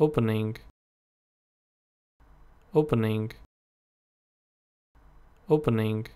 opening opening opening.